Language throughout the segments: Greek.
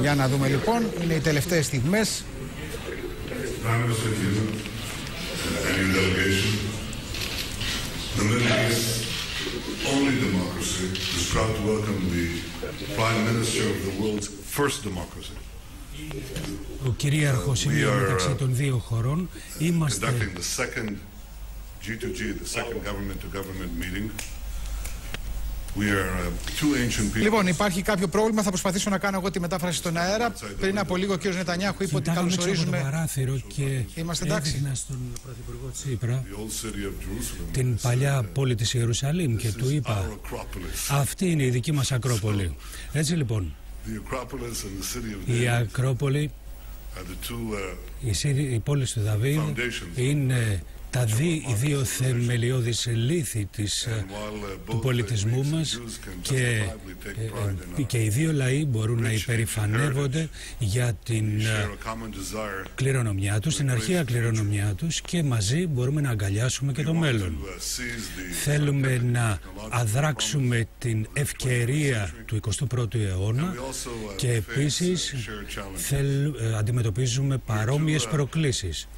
Για να δούμε λοιπόν, είναι οι τελευταίες στιγμές. Ο κυρίαρχος είναι μεταξύ των δύο χωρών. Είμαστε... G2G. Λοιπόν, υπάρχει κάποιο πρόβλημα. Θα προσπαθήσω να κάνω εγώ τη μετάφραση στον αέρα. Πριν από λίγο ο κ. Νετανιάχου είπε ότι κοιτάγαμε έξω από το καλωσορίζουμε. παράθυρο και Είμαστε εντάξει. έδειχνα στον Πρωθυπουργό Τσίπρα The old city of Jerusalem την is, παλιά uh, πόλη της Ιερουσαλήμ και this του is είπα our Acropolis. αυτή είναι η δική μας Ακρόπολη. Έτσι λοιπόν, The Acropolis and the city of η David Ακρόπολη, are the two uh, η, Σύρι- η πόλη του Δαβίδ foundations. είναι τα δι, οι δύο θεμελιώδεις λύθη της, ε, And while, uh, του both πολιτισμού the Greeks and μας Jews can και, justifiably take ε, pride in ε, our- και οι δύο λαοί μπορούν να rich υπερηφανεύονται για την ε, share a common desire κληρονομιά τους, την αρχαία κληρονομιά τους και μαζί μπορούμε να αγκαλιάσουμε και το to μέλλον. uh, seize the Θέλουμε να technological αδράξουμε την ευκαιρία του 21ου αιώνα We also, uh, και face, επίσης uh, shared challenges. θέλ, ε, αντιμετωπίζουμε παρόμοιες προκλήσεις.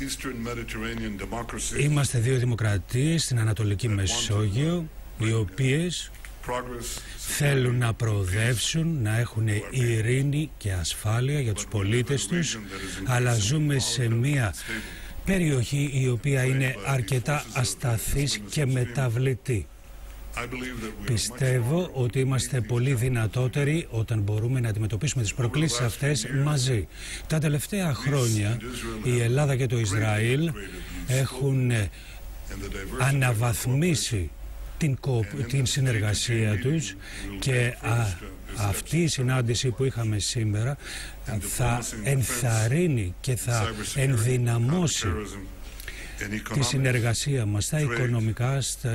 Eastern Mediterranean democracies, Είμαστε δύο δημοκρατίες στην Ανατολική Μεσόγειο οι οποίες progress, θέλουν να προοδεύσουν, να έχουν ειρήνη και ασφάλεια για τους πολίτες τους, αλλά ζούμε σε μια περιοχή η οποία είναι αρκετά ασταθής και μεταβλητή. Πιστεύω ότι είμαστε πολύ δυνατότεροι όταν μπορούμε να αντιμετωπίσουμε τις προκλήσεις αυτές μαζί. Τα τελευταία χρόνια η Ελλάδα και το Ισραήλ έχουν ε, in the diversity αναβαθμίσει την, κο- την συνεργασία τους και α, αυτή η συνάντηση που είχαμε σήμερα θα ενθαρρύνει και θα ενδυναμώσει counterterrorism, in τη economics, συνεργασία μας στα οικονομικά, στο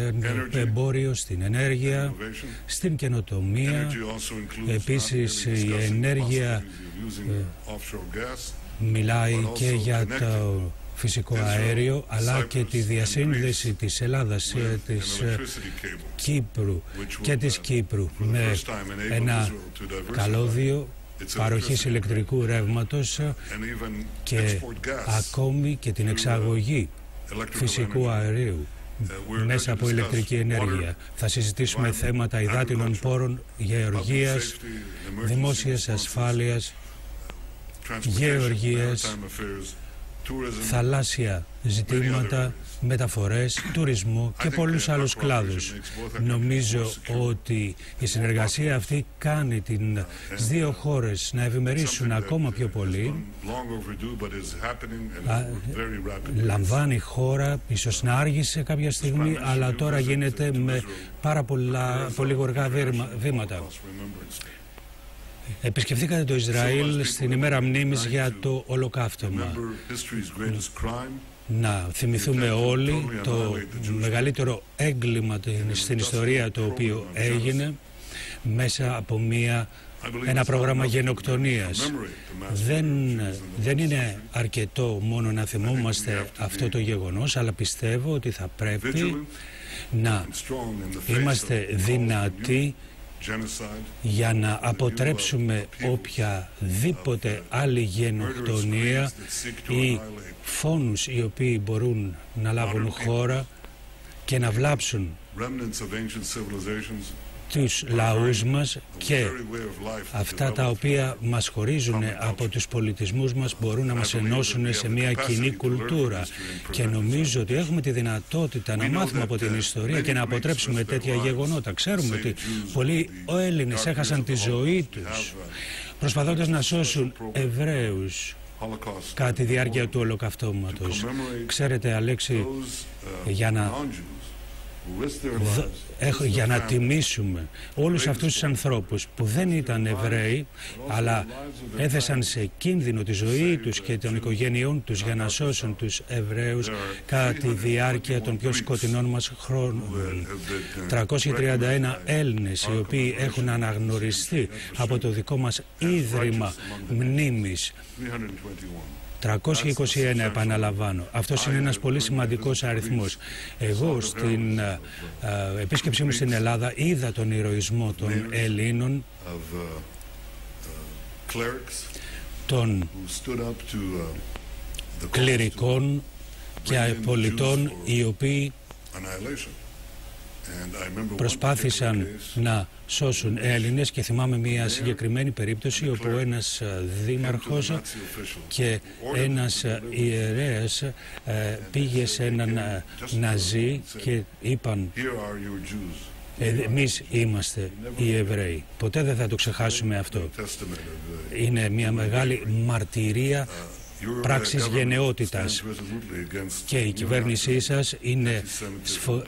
εμπόριο, στην ενέργεια, innovation. στην καινοτομία. Energy also includes Επίσης, not merely η discussing ενέργεια possibilities of using offshore gas, μιλάει και για το φυσικό αέριο αλλά και τη διασύνδεση της Ελλάδας with ε, an της ε, electricity cable, Κύπρου which και will, της uh, Κύπρου for the με first time enable ένα Israel to diversify καλώδιο its παροχής electricity ηλεκτρικού ρεύματος ε, and even και export gas, ακόμη και την εξαγωγή electrical φυσικού αερίου μέσα από ηλεκτρική ενέργεια. Θα συζητήσουμε θέματα υδάτινων πόρων, γεωργίας, δημόσιας ασφάλειας, γεωργίας, θαλάσσια ζητήματα, μεταφορές, τουρισμό και πολλούς άλλους κλάδους. Νομίζω ότι η συνεργασία αυτή κάνει την, τις δύο χώρες να ευημερίσουν ακόμα πιο πολύ. long overdue, but is happening and Α, very rapidly. Λαμβάνει χώρα, ίσως να άργησε κάποια στιγμή, αλλά τώρα γίνεται με πάρα πολλά, πολύ γοργά βήμα- βήματα. Lost remembrance. Επισκεφθήκατε το Ισραήλ στην ημέρα μνήμης για το ολοκαύτωμα. Remember history's greatest crime, Να θυμηθούμε όλοι το μεγαλύτερο έγκλημα την- στην ιστορία το οποίο έγινε μέσα από μια, ένα πρόγραμμα γενοκτονίας. Δεν, δεν είναι αρκετό μόνο να θυμόμαστε αυτό το γεγονός, αλλά πιστεύω ότι θα πρέπει vigilant να and strong in the face είμαστε of δυνατοί genocide, για να αποτρέψουμε οποιαδήποτε άλλη γενοκτονία ή φόνους οι οποίοι μπορούν να λάβουν χώρα και να βλάψουν remnants of ancient civilizations, τους λαούς μας the και very way of life that αυτά τα developed οποία μας χωρίζουν από τους πολιτισμούς μας μπορούν να μας ενώσουν σε μια κοινή κουλτούρα και νομίζω ότι έχουμε τη δυνατότητα να μάθουμε από την ιστορία και να αποτρέψουμε τέτοια γεγονότα. Ξέρουμε ότι πολλοί ο Έλληνες έχασαν τη ζωή τους προσπαθώντας να σώσουν Εβραίους Holocaust κατά τη διάρκεια του ολοκαυτώματος. Ξέρετε Αλέξη, those uh, για να έχω, risked για their να families, τιμήσουμε όλους αυτούς τους ανθρώπους που δεν ήταν Εβραίοι αλλά έθεσαν σε κίνδυνο τη ζωή τους και των οικογένειών τους για να σώσουν τους Εβραίους κατά τη διάρκεια των πιο σκοτεινών μας χρόνων. 331 Έλληνες οι οποίοι έχουν αναγνωριστεί από το δικό μας Ίδρυμα Μνήμης 321. 321 επαναλαμβάνω. Αυτός είναι ένας πολύ σημαντικός αριθμός. Εγώ στην ε, ε, επίσκεψή μου στην Ελλάδα είδα τον ηρωισμό των Ελλήνων των κληρικών και πολιτών οι οποίοι προσπάθησαν να σώσουν Έλληνες και θυμάμαι μια συγκεκριμένη περίπτωση όπου ένας ε, δήμαρχος και ένας ε, ιερέας ε, πήγε σε έναν ναζί και είπαν εμείς είμαστε οι Εβραίοι. Ποτέ δεν θα το ξεχάσουμε αυτό. Είναι μια μεγάλη μαρτυρία πράξεις γενναιότητας και η κυβέρνησή σας είναι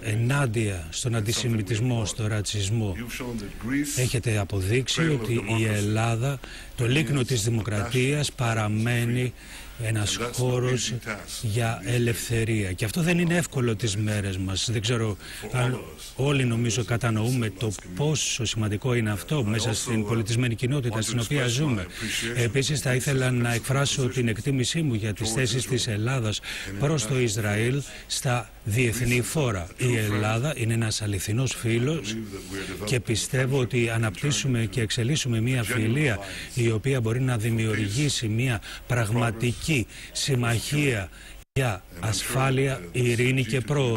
ενάντια στον αντισημιτισμό, στον ρατσισμό. Έχετε αποδείξει ότι η Ελλάδα, το λίκνο της δημοκρατίας παραμένει ένας χώρος για ελευθερία. Και αυτό δεν είναι εύκολο τις μέρες μας. Δεν ξέρω αν όλοι νομίζω κατανοούμε το πόσο σημαντικό είναι αυτό μέσα στην πολιτισμένη κοινότητα στην οποία ζούμε. Επίσης θα ήθελα να εκφράσω την εκτίμησή μου για τις θέσεις της Ελλάδας προς το Ισραήλ στα διεθνή φόρα. Η Ελλάδα είναι ένας αληθινός φίλος και πιστεύω ότι αναπτύσσουμε και εξελίσσουμε μια φιλία η οποία μπορεί να δημιουργήσει μια πραγματική συμμαχία για ασφάλεια, ειρήνη και πρόοδο.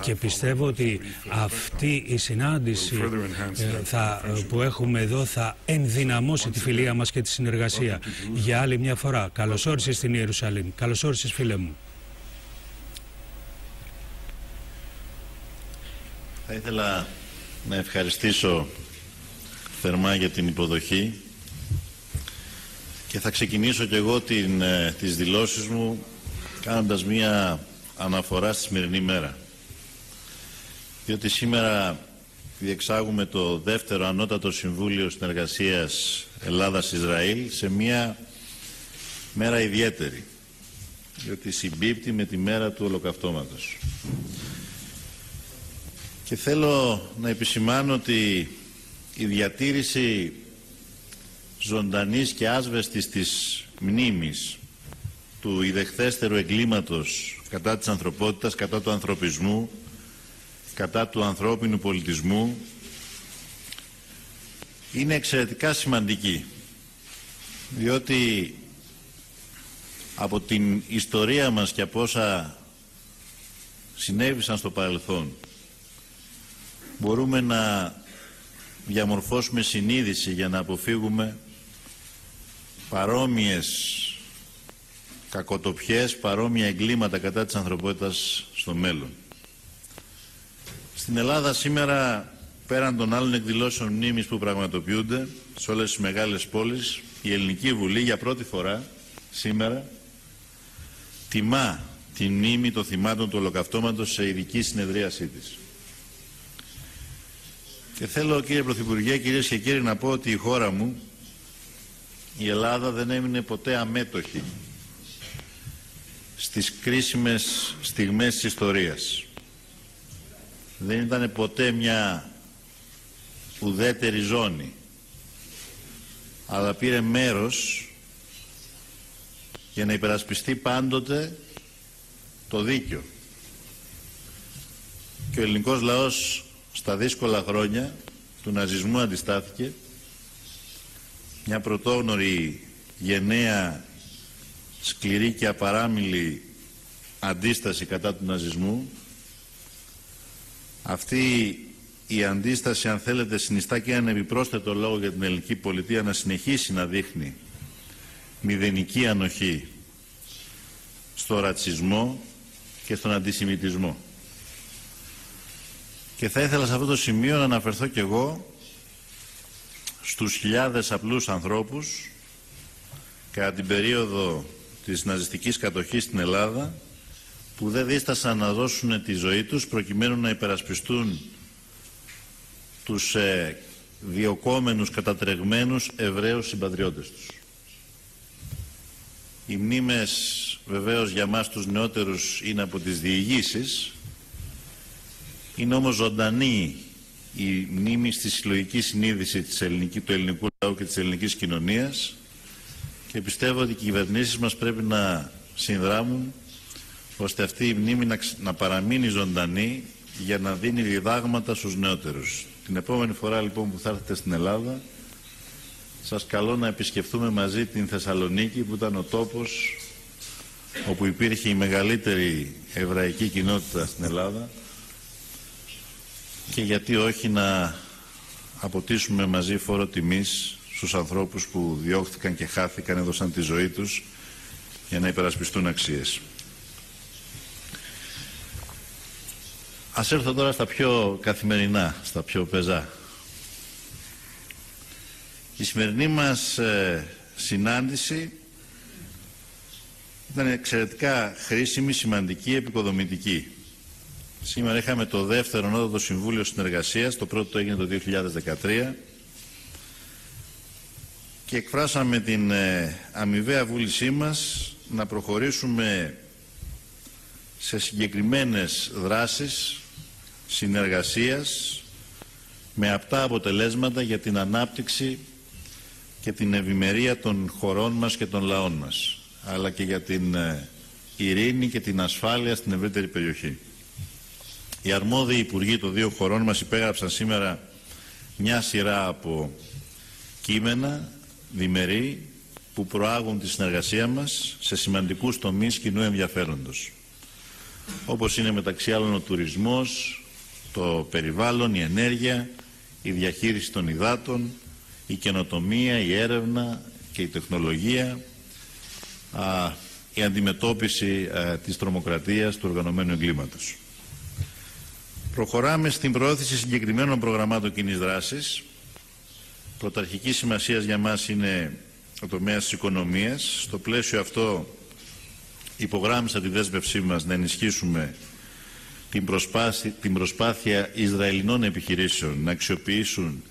Και πιστεύω ότι αυτή η συνάντηση ε, θα, που έχουμε εδώ θα ενδυναμώσει τη φιλία μας και τη συνεργασία. Για άλλη μια φορά, καλώς όρισες στην Ιερουσαλήμ. Καλώς όρισες φίλε μου. Θα ήθελα να ευχαριστήσω θερμά για την υποδοχή και θα ξεκινήσω και εγώ την, ε, τις δηλώσεις μου κάνοντας μία αναφορά στη σημερινή μέρα. Διότι σήμερα διεξάγουμε το δεύτερο Ανώτατο Συμβούλιο Συνεργασίας Ελλάδας-Ισραήλ σε μία μέρα ιδιαίτερη, διότι συμπίπτει με τη μέρα του ολοκαυτώματος. Και θέλω να επισημάνω ότι η διατήρηση ζωντανής και άσβεστης της μνήμης του ιδεχθέστερου εγκλήματος κατά της ανθρωπότητας, κατά του ανθρωπισμού, κατά του ανθρώπινου πολιτισμού είναι εξαιρετικά σημαντική διότι από την ιστορία μας και από όσα συνέβησαν στο παρελθόν μπορούμε να διαμορφώσουμε συνείδηση για να αποφύγουμε παρόμοιες κακοτοπιές, παρόμοια εγκλήματα κατά της ανθρωπότητας στο μέλλον. Στην Ελλάδα σήμερα, πέραν των άλλων εκδηλώσεων μνήμης που πραγματοποιούνται σε όλες τις μεγάλες πόλεις, η Ελληνική Βουλή για πρώτη φορά σήμερα τιμά τη μνήμη των θυμάτων του ολοκαυτώματος σε ειδική συνεδρίασή της. Και θέλω κύριε Πρωθυπουργέ, κυρίες και κύριοι να πω ότι η χώρα μου, η Ελλάδα δεν έμεινε ποτέ αμέτωχη στις κρίσιμες στιγμές της ιστορίας. Δεν ήταν ποτέ μια ουδέτερη ζώνη, αλλά πήρε μέρος για να υπερασπιστεί πάντοτε το δίκαιο. Και ο ελληνικός λαός στα δύσκολα χρόνια του ναζισμού αντιστάθηκε μια πρωτόγνωρη γενναία σκληρή και απαράμιλη αντίσταση κατά του ναζισμού αυτή η αντίσταση αν θέλετε συνιστά και έναν επιπρόσθετο λόγο για την ελληνική πολιτεία να συνεχίσει να δείχνει μηδενική ανοχή στο ρατσισμό και στον αντισημιτισμό. Και θα ήθελα σε αυτό το σημείο να αναφερθώ κι εγώ στους χιλιάδες απλούς ανθρώπους κατά την περίοδο της ναζιστικής κατοχής στην Ελλάδα που δεν δίστασαν να δώσουν τη ζωή τους προκειμένου να υπερασπιστούν τους ε, διοκόμενους, κατατρεγμένους Εβραίους συμπατριώτες τους. Οι μνήμες βεβαίως για μας τους νεότερους είναι από τις διηγήσεις είναι όμως ζωντανή η μνήμη στη συλλογική συνείδηση της ελληνική, του ελληνικού λαού και της ελληνικής κοινωνίας και πιστεύω ότι οι κυβερνήσεις μας πρέπει να συνδράμουν ώστε αυτή η μνήμη να, να παραμείνει ζωντανή για να δίνει διδάγματα στους νεότερους. Την επόμενη φορά λοιπόν που θα έρθετε στην Ελλάδα σας καλώ να επισκεφθούμε μαζί την Θεσσαλονίκη που ήταν ο τόπος όπου υπήρχε η μεγαλύτερη εβραϊκή κοινότητα στην Ελλάδα και γιατί όχι να αποτίσουμε μαζί φόρο τιμής στους ανθρώπους που διώχθηκαν και χάθηκαν, έδωσαν τη ζωή τους για να υπερασπιστούν αξίες. Ας έρθω τώρα στα πιο καθημερινά, στα πιο πεζά. Η σημερινή μας ε, συνάντηση ήταν εξαιρετικά χρήσιμη, σημαντική, επικοδομητική. Σήμερα είχαμε το δεύτερο νότατο Συμβούλιο Συνεργασίας, το πρώτο έγινε το 2013 και εκφράσαμε την ε, αμοιβαία βούλησή μας να προχωρήσουμε σε συγκεκριμένες δράσεις συνεργασίας με αυτά αποτελέσματα για την ανάπτυξη και την ευημερία των χωρών μας και των λαών μας αλλά και για την ε, ειρήνη και την ασφάλεια στην ευρύτερη περιοχή. Οι αρμόδιοι υπουργοί των δύο χωρών μας υπέγραψαν σήμερα μια σειρά από κείμενα διμερεί που προάγουν τη συνεργασία μας σε σημαντικούς τομείς κοινού ενδιαφέροντος. Όπως είναι μεταξύ άλλων ο τουρισμός, το περιβάλλον, η ενέργεια, η διαχείριση των υδάτων, η καινοτομία, η έρευνα και η τεχνολογία, η αντιμετώπιση της τρομοκρατίας, του οργανωμένου εγκλήματος. Προχωράμε στην προώθηση συγκεκριμένων προγραμμάτων κοινής δράσης. Πρωταρχική σημασία για μας είναι ο τομέας της οικονομίας. Στο πλαίσιο αυτό υπογράμμισα τη δέσμευσή μας να ενισχύσουμε την προσπάθεια, την προσπάθεια Ισραηλινών επιχειρήσεων να αξιοποιήσουν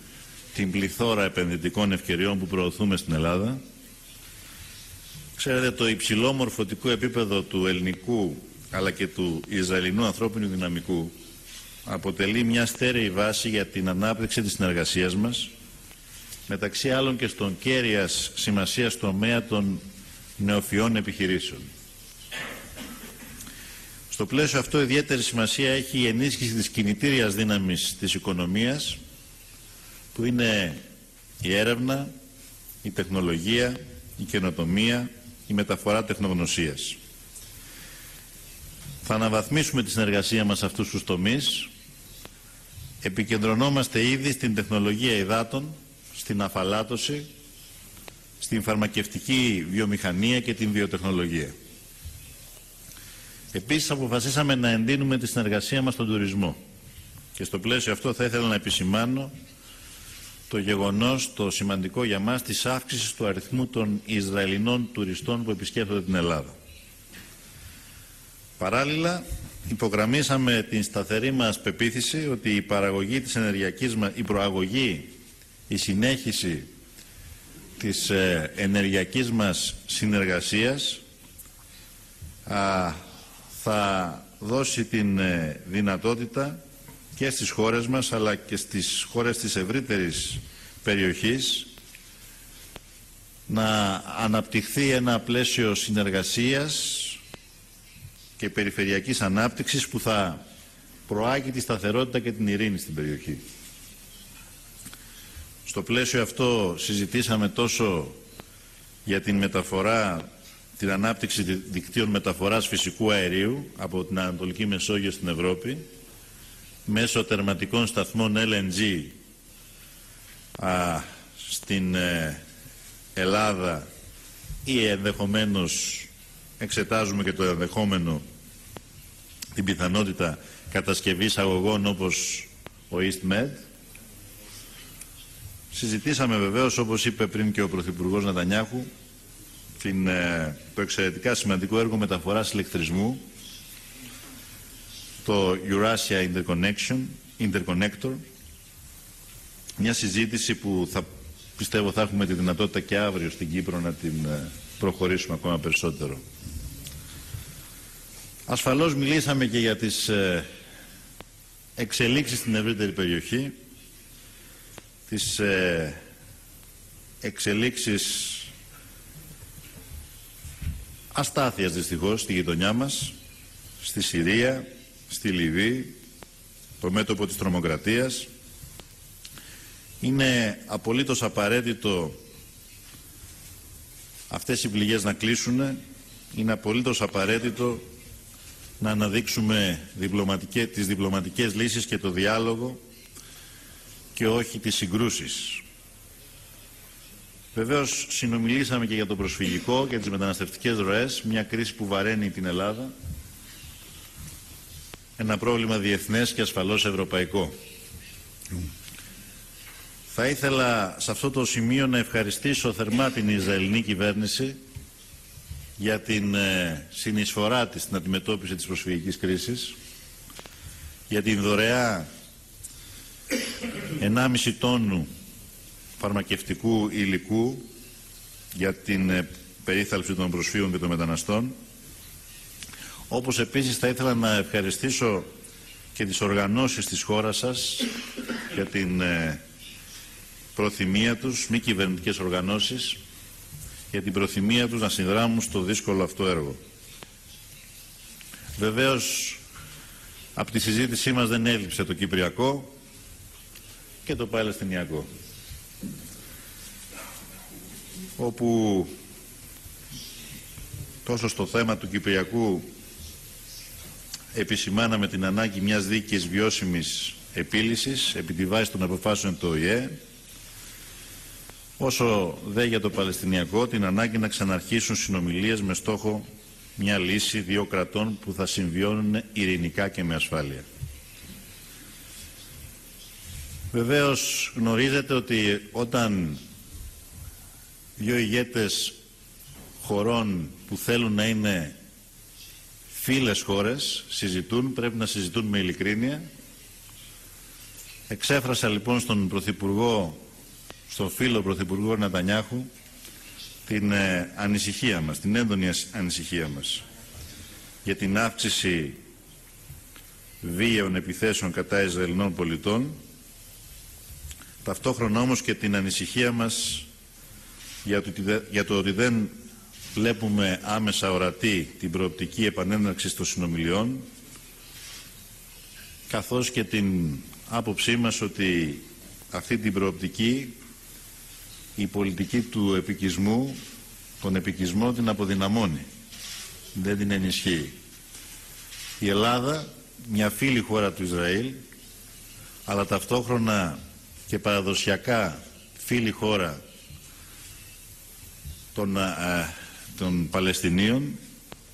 την πληθώρα επενδυτικών ευκαιριών που προωθούμε στην Ελλάδα. Ξέρετε, το υψηλό μορφωτικό επίπεδο του ελληνικού αλλά και του Ισραηλινού ανθρώπινου δυναμικού αποτελεί μια στέρεη βάση για την ανάπτυξη της συνεργασίας μας μεταξύ άλλων και στον κέρυας σημασία τομέα των νεοφιών επιχειρήσεων. Στο πλαίσιο αυτό ιδιαίτερη σημασία έχει η ενίσχυση της κινητήριας δύναμης της οικονομίας που είναι η έρευνα, η τεχνολογία, η καινοτομία, η μεταφορά τεχνογνωσίας. Θα αναβαθμίσουμε τη συνεργασία μας σε αυτούς τους τομείς. Επικεντρωνόμαστε ήδη στην τεχνολογία υδάτων, στην αφαλάτωση, στην φαρμακευτική βιομηχανία και την βιοτεχνολογία. Επίσης αποφασίσαμε να εντείνουμε τη συνεργασία μας στον τουρισμό. Και στο πλαίσιο αυτό θα ήθελα να επισημάνω το γεγονός, το σημαντικό για μας, της αύξησης του αριθμού των Ισραηλινών τουριστών που επισκέπτονται την Ελλάδα. Παράλληλα, υπογραμμίσαμε την σταθερή μας πεποίθηση ότι η παραγωγή της ενεργειακής μας, η προαγωγή η συνέχιση της ε, ενεργειακής μας συνεργασίας θα δώσει την ε, δυνατότητα και στις χώρες μας αλλά και στις χώρες της ευρύτερης περιοχής να αναπτυχθεί ένα πλαίσιο συνεργασίας και περιφερειακής ανάπτυξης που θα προάγει τη σταθερότητα και την ειρήνη στην περιοχή. Στο πλαίσιο αυτό συζητήσαμε τόσο για την μεταφορά, την ανάπτυξη δικτύων μεταφοράς φυσικού αερίου από την Ανατολική Μεσόγειο στην Ευρώπη μέσω τερματικών σταθμών LNG α, στην ε, Ελλάδα ή ενδεχομένως εξετάζουμε και το ενδεχόμενο την πιθανότητα κατασκευής αγωγών όπως ο EastMed Συζητήσαμε βεβαίως, όπως είπε πριν και ο Πρωθυπουργός Νατανιάχου, την, ε, το εξαιρετικά σημαντικό έργο μεταφοράς ηλεκτρισμού, το Eurasia Interconnection, Interconnector, μια συζήτηση που θα πιστεύω θα έχουμε τη δυνατότητα και αύριο στην Κύπρο να την ε, προχωρήσουμε ακόμα περισσότερο. Ασφαλώς μιλήσαμε και για τις ε, εξελίξεις στην ευρύτερη περιοχή τις ε, εξελίξεις αστάθειας δυστυχώς στη γειτονιά μας, στη Συρία, στη Λιβύη, το μέτωπο της τρομοκρατίας. Είναι απολύτως απαραίτητο αυτές οι πληγές να κλείσουν. Είναι απολύτως απαραίτητο να αναδείξουμε διπλωματικές, τις διπλωματικές λύσεις και το διάλογο και όχι τις συγκρούσεις. Βεβαίως συνομιλήσαμε και για το προσφυγικό και τις μεταναστευτικές ροές, μια κρίση που βαραίνει την Ελλάδα, ένα πρόβλημα διεθνές και ασφαλώς ευρωπαϊκό. Θα ήθελα σε αυτό το σημείο να ευχαριστήσω θερμά την Ισραηλινή κυβέρνηση για την ε, συνεισφορά της στην αντιμετώπιση της προσφυγικής κρίσης, για την δωρεά 1,5 τόνου φαρμακευτικού υλικού για την ε, περίθαλψη των προσφύγων και των μεταναστών. Όπως επίσης θα ήθελα να ευχαριστήσω και τις οργανώσεις της χώρας σας για την ε, προθυμία τους, μη κυβερνητικές οργανώσεις, για την προθυμία τους να συνδράμουν στο δύσκολο αυτό έργο. Βεβαίως, από τη συζήτησή μας δεν έλειψε το Κυπριακό και το Παλαιστινιακό όπου τόσο στο θέμα του Κυπριακού επισημάναμε την ανάγκη μιας δίκης βιώσιμης επίλυσης επί τη βάση των αποφάσεων του ΟΗΕ όσο δε για το Παλαιστινιακό την ανάγκη να ξαναρχίσουν συνομιλίες με στόχο μια λύση δύο κρατών που θα συμβιώνουν ειρηνικά και με ασφάλεια. Βεβαίως γνωρίζετε ότι όταν δύο ηγέτες χωρών που θέλουν να είναι φίλες χώρες συζητούν, πρέπει να συζητούν με ειλικρίνεια. Εξέφρασα λοιπόν στον Πρωθυπουργό, στον φίλο Πρωθυπουργό Νατανιάχου, την ε, ανησυχία μας, την έντονη ανησυχία μας για την αύξηση βίαιων επιθέσεων κατά Ισραηλινών πολιτών ταυτόχρονα όμως και την ανησυχία μας για το ότι δεν βλέπουμε άμεσα ορατή την προοπτική επανέναρξης των συνομιλιών καθώς και την άποψή μας ότι αυτή την προοπτική η πολιτική του επικισμού τον επικισμό την αποδυναμώνει. Δεν την ενισχύει. Η Ελλάδα μια φίλη χώρα του Ισραήλ αλλά ταυτόχρονα και παραδοσιακά φίλη χώρα των, α, των Παλαιστινίων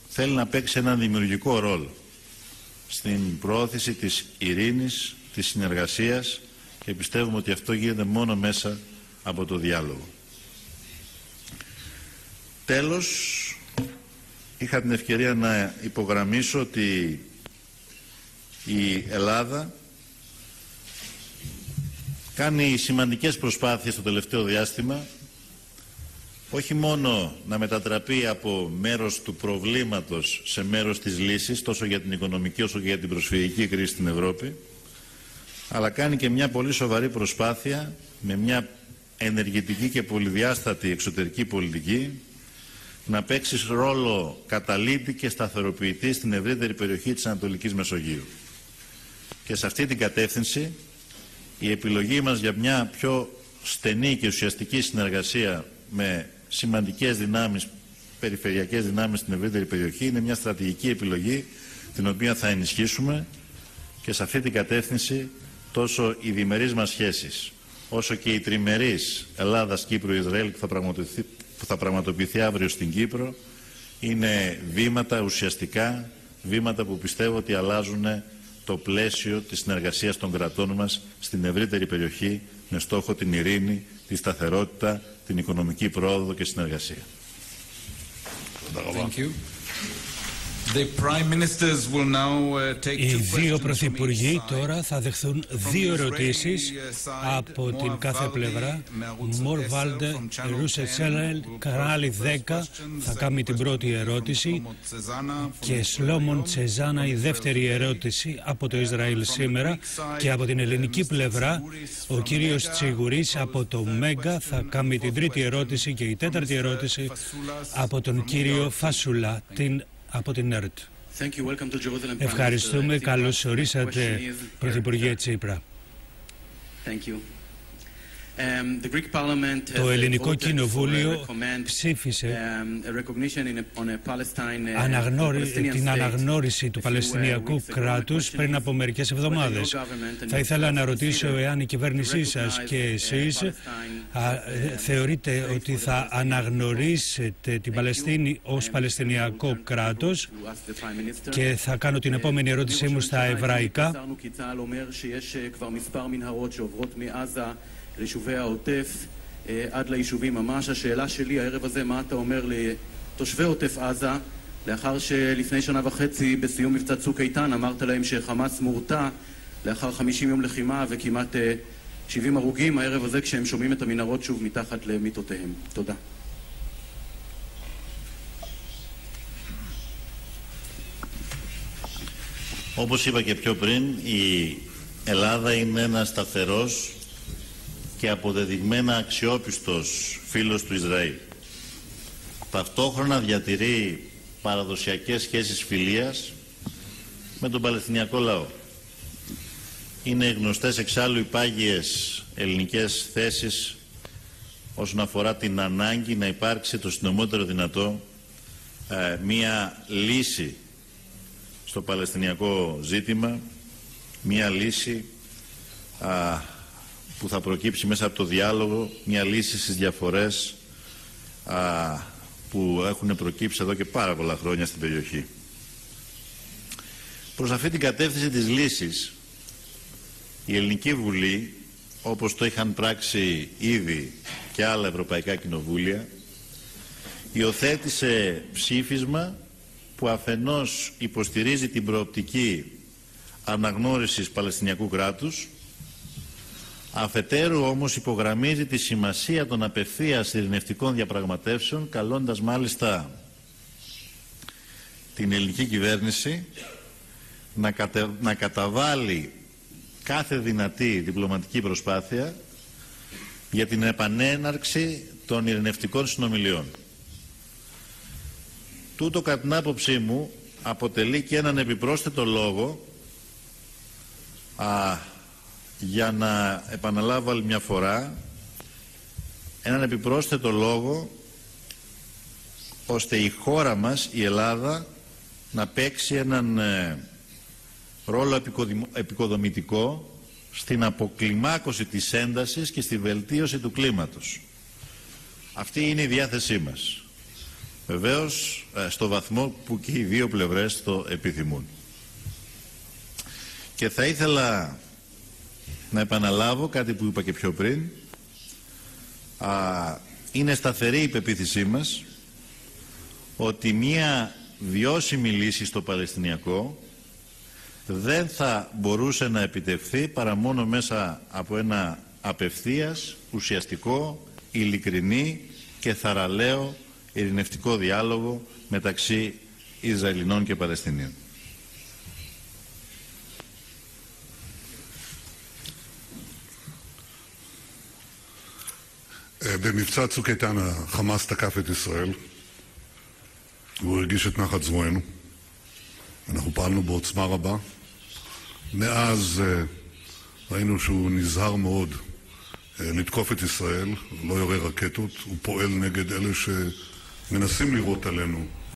θέλει να παίξει έναν δημιουργικό ρόλο στην προώθηση της ειρήνης, της συνεργασίας και πιστεύουμε ότι αυτό γίνεται μόνο μέσα από το διάλογο. Τέλος, είχα την ευκαιρία να υπογραμμίσω ότι η Ελλάδα κάνει σημαντικές προσπάθειες το τελευταίο διάστημα όχι μόνο να μετατραπεί από μέρος του προβλήματος σε μέρος της λύσης τόσο για την οικονομική όσο και για την προσφυγική κρίση στην Ευρώπη αλλά κάνει και μια πολύ σοβαρή προσπάθεια με μια ενεργητική και πολυδιάστατη εξωτερική πολιτική να παίξει ρόλο καταλήτη και σταθεροποιητή στην ευρύτερη περιοχή της Ανατολικής Μεσογείου. Και σε αυτή την κατεύθυνση η επιλογή μας για μια πιο στενή και ουσιαστική συνεργασία με σημαντικές δυνάμεις, περιφερειακές δυνάμεις στην ευρύτερη περιοχή είναι μια στρατηγική επιλογή την οποία θα ενισχύσουμε και σε αυτή την κατεύθυνση τόσο οι διμερείς μας σχέσεις όσο και οι τριμερείς Ελλάδας, Κύπρου, Ισραήλ που θα, πραγματοποιηθεί, που θα πραγματοποιηθεί αύριο στην Κύπρο είναι βήματα ουσιαστικά, βήματα που πιστεύω ότι αλλάζουν το πλαίσιο της συνεργασίας των κρατών μας στην ευρύτερη περιοχή με στόχο την ειρήνη, τη σταθερότητα, την οικονομική πρόοδο και συνεργασία. Thank you. Οι δύο πρωθυπουργοί τώρα θα δεχθούν δύο ερωτήσεις από την κάθε πλευρά. Μορ Βάλντε, Ρούσε Τσέλελ, κανάλι 10 θα κάνει την πρώτη ερώτηση. και Σλόμον Τσεζάνα η δεύτερη ερώτηση από το Ισραήλ σήμερα. Και από την ελληνική πλευρά ο κύριος Τσιγουρής από το Μέγκα θα κάνει την τρίτη ερώτηση και η τέταρτη ερώτηση από τον κύριο Φάσουλα την, από την ΕΡΤ. Ευχαριστούμε. Καλώς ορίσατε, Πρωθυπουργέ Τσίπρα. Um, Το ελληνικό κοινοβούλιο ψήφισε την αναγνώριση του Παλαιστινιακού κράτους πριν από μερικές εβδομάδες. Θα ήθελα να ρωτήσω εάν η κυβέρνησή σας και uh, εσείς θεωρείτε ότι θα αναγνωρίσετε την Παλαιστίνη ως Παλαιστινιακό κράτος; και θα κάνω την επόμενη ερώτησή μου στα εβραϊκά. ליישובי העוטף עד ליישובים ממש. השאלה שלי הערב הזה, מה אתה אומר לתושבי עוטף עזה, לאחר שלפני שנה וחצי בסיום מבצע צוק איתן אמרת להם שחמאס מורתע לאחר 50 יום לחימה וכמעט 70 הרוגים הערב הזה כשהם שומעים את המנהרות שוב מתחת למיטותיהם. תודה. Όπως είπα και πιο πριν, η Ελλάδα είναι ένα σταθερός και αποδεδειγμένα αξιόπιστος φίλος του Ισραήλ. Ταυτόχρονα διατηρεί παραδοσιακές σχέσεις φιλίας με τον Παλαιστινιακό λαό. Είναι γνωστές εξάλλου υπάγειες ελληνικές θέσεις όσον αφορά την ανάγκη να υπάρξει το συντομότερο δυνατό ε, μία λύση στο Παλαιστινιακό ζήτημα, μία λύση που θα προκύψει μέσα από το διάλογο μια λύση στις διαφορές α, που έχουν προκύψει εδώ και πάρα πολλά χρόνια στην περιοχή. Προς αυτή την κατεύθυνση της λύσης η Ελληνική Βουλή όπως το είχαν πράξει ήδη και άλλα ευρωπαϊκά κοινοβούλια υιοθέτησε ψήφισμα που αφενός υποστηρίζει την προοπτική αναγνώρισης Παλαιστινιακού κράτους Αφετέρου όμως υπογραμμίζει τη σημασία των απευθείας ειρηνευτικών διαπραγματεύσεων καλώντας μάλιστα την ελληνική κυβέρνηση να, να καταβάλει κάθε δυνατή διπλωματική προσπάθεια για την επανέναρξη των ειρηνευτικών συνομιλιών. Τούτο κατά την άποψή μου αποτελεί και έναν επιπρόσθετο λόγο α, για να επαναλάβω άλλη μια φορά έναν επιπρόσθετο λόγο ώστε η χώρα μας, η Ελλάδα, να παίξει έναν ε, ρόλο επικοδομητικό στην αποκλιμάκωση της έντασης και στη βελτίωση του κλίματος. Αυτή είναι η διάθεσή μας. Βεβαίως, ε, στο βαθμό που και οι δύο πλευρές το επιθυμούν. Και θα ήθελα να επαναλάβω κάτι που είπα και πιο πριν. Α, είναι σταθερή η πεποίθησή μας ότι μία βιώσιμη λύση στο Παλαιστινιακό δεν θα μπορούσε να επιτευχθεί παρά μόνο μέσα από ένα απευθείας, ουσιαστικό, ειλικρινή και θαραλέο ειρηνευτικό διάλογο μεταξύ Ισραηλινών και Παλαιστινίων. במבצע צוק איתן החמאס תקף את ישראל, והוא הרגיש את נחת זרוענו. אנחנו פעלנו בעוצמה רבה. מאז ראינו שהוא נזהר מאוד לתקוף את ישראל, לא יורה רקטות, הוא פועל נגד אלה שמנסים לירות עלינו